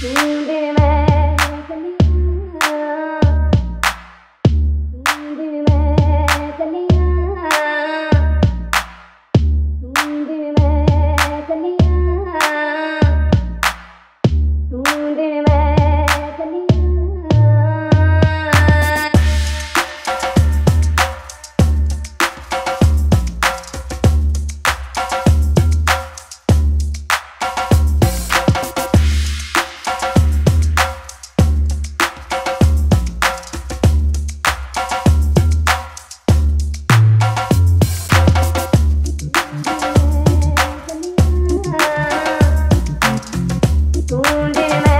Şimdi tiene